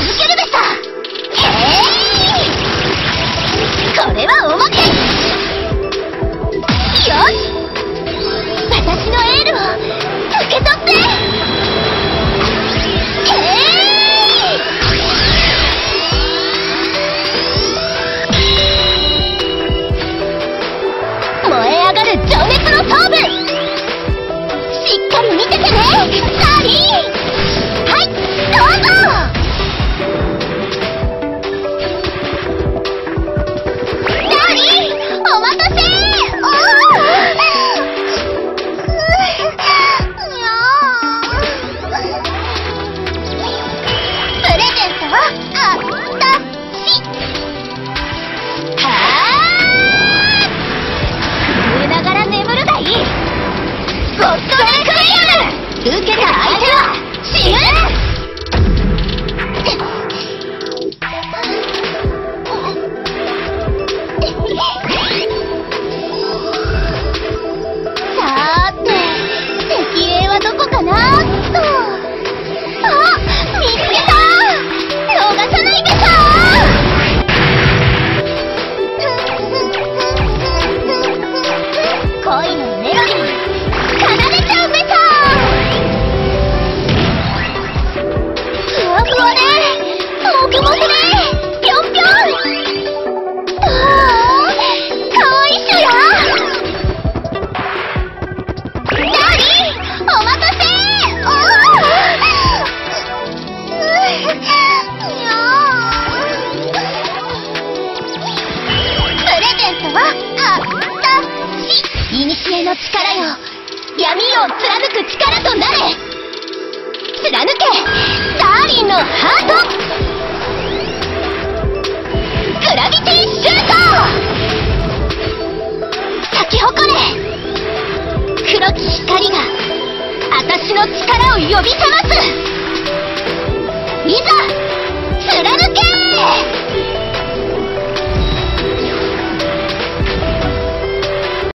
授けるべし受けたの力よ。闇を貫く力となれ。貫け。ダーリンのハート。グラビティシュート。咲き誇れ。黒き光が私の力を呼び覚ます。